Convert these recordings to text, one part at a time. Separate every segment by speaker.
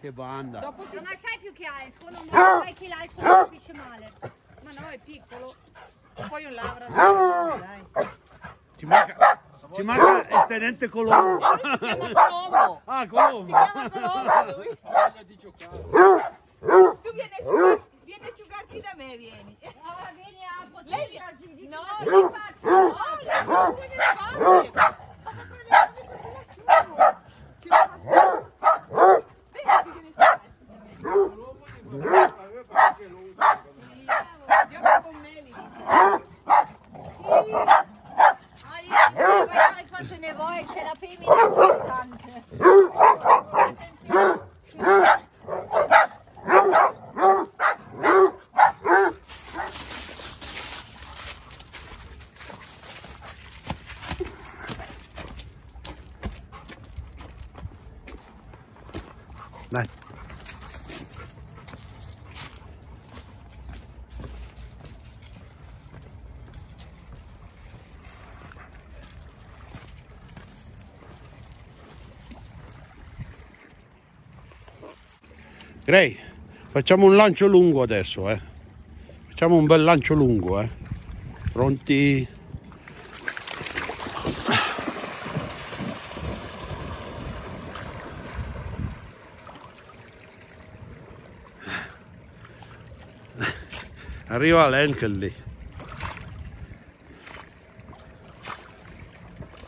Speaker 1: che banda.
Speaker 2: Dopo si...
Speaker 3: Non sai più che altro, non sai che l'altro non capisce male.
Speaker 2: Ma no, è piccolo. Poi un labrador. Dai.
Speaker 1: Ci manca, ci manca il tenente Colombo.
Speaker 2: Si chiama Colombo.
Speaker 1: Ah,
Speaker 2: Si
Speaker 1: Colombo.
Speaker 2: chiama Colombo lui.
Speaker 4: Voglia di giocare.
Speaker 2: Tu vieni a asciugarti, vieni a asciugarti da me, vieni.
Speaker 3: Ah, vieni a poter
Speaker 2: Lei- No,
Speaker 3: che sei pazzo.
Speaker 2: No, si asciuga nel spazio. Passa con le mani così l'asciugo. Ci va a Vedi che ne sai.
Speaker 4: Colombo di aveva perché lo usa.
Speaker 2: Gioca con me lì.
Speaker 3: Ah, puoi fare quanto ne vuoi, c'è la femmina interessante.
Speaker 1: Dai. Gray, facciamo un lancio lungo adesso, eh. Facciamo un bel lancio lungo, eh. Pronti? Arriva l'Enkel lì.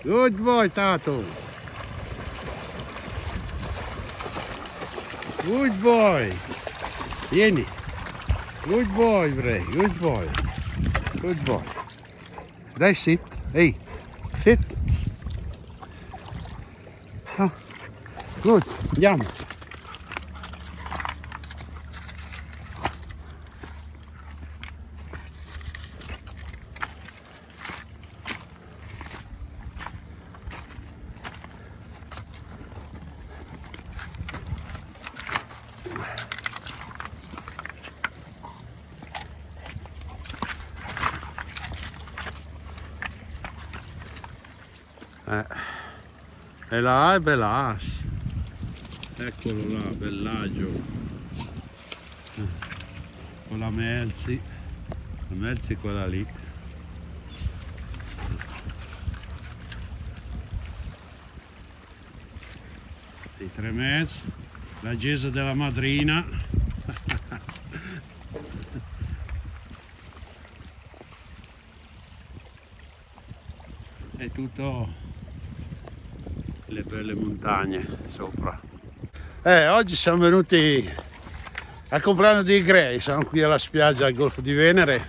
Speaker 1: Good boy, Tato. Good boy. Vieni. Good boy, Bray. Good boy. Good boy. Dai, sit. Hey, sit. Ah, Good, andiamo. Eh. E là è Belas. Eccolo là, Bellagio. Con la Melzi. La Melzi è quella lì. I tre mezzi. La chiesa della madrina. e tutto le belle montagne sopra. Eh, oggi siamo venuti al compleanno di Grey, siamo qui alla spiaggia al Golfo di Venere,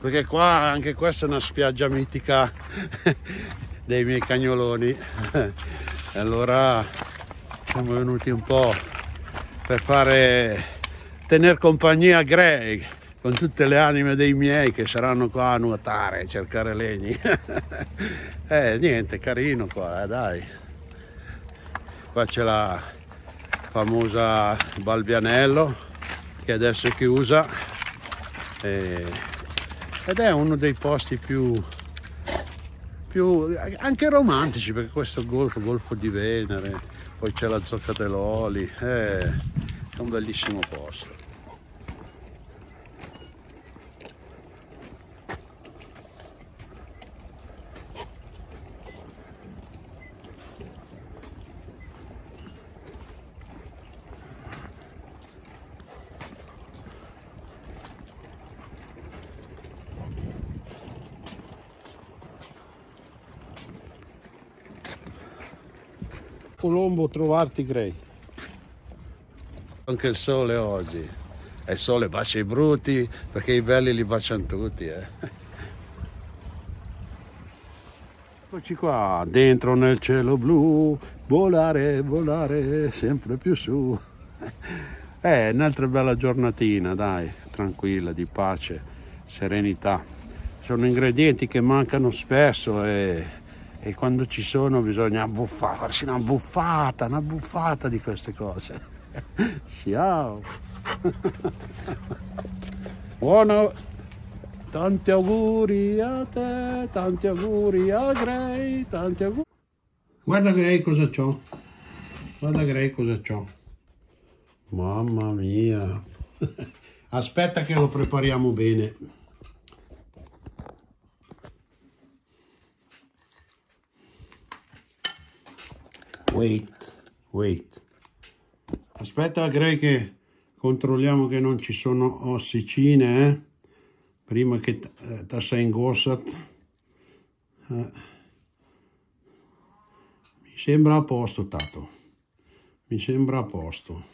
Speaker 1: perché qua anche questa è una spiaggia mitica dei miei cagnoloni. E allora siamo venuti un po' per fare tener compagnia a Grey con tutte le anime dei miei che saranno qua a nuotare, a cercare legni. eh, niente, carino qua, eh, dai. Qua c'è la famosa Balbianello che adesso è chiusa e- ed è uno dei posti più, più anche romantici perché questo golfo, golfo di Venere, poi c'è la Zocca dell'Oli, eh, è un bellissimo posto. Colombo trovarti Grey. Anche il sole oggi. E il sole bacia i brutti perché i belli li baciano tutti. Eh. Eccoci qua, dentro nel cielo blu, volare, volare, sempre più su. È un'altra bella giornatina, dai, tranquilla, di pace, serenità. Sono ingredienti che mancano spesso e, e quando ci sono bisogna buffare, farsi una buffata, una buffata di queste cose. Ciao! Buono! Tanti auguri a te, tanti auguri a Gray, tanti auguri. Guarda Gray cosa c'ho. Guarda Gray cosa c'ho. Mamma mia. Aspetta che lo prepariamo bene. Wait, wait. Aspetta Grey che controlliamo che non ci sono ossicine, eh? Prima che ti sei ingossat. Eh. Mi sembra a posto, Tato. Mi sembra a posto.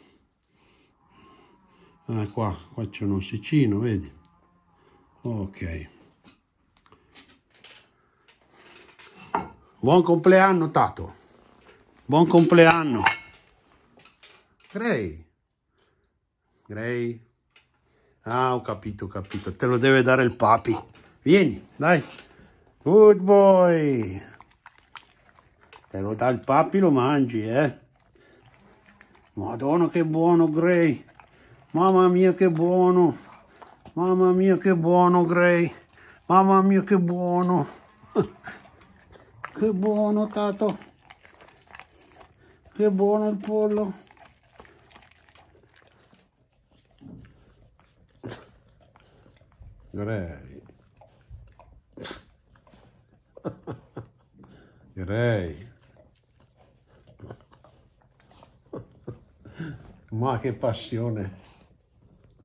Speaker 1: Ah, qua, qua c'è un ossicino, vedi? Ok. Buon compleanno, Tato. Buon compleanno. Gray. Gray. Ah, ho capito, ho capito. Te lo deve dare il papi. Vieni, dai. Good boy. Te lo dà il papi, lo mangi, eh. Madonna, che buono, Gray. Mamma mia, che buono. Mamma mia, che buono, Gray. Mamma mia, che buono. che buono, Tato. Che buono il pollo. Gray. Gray. Ma che passione.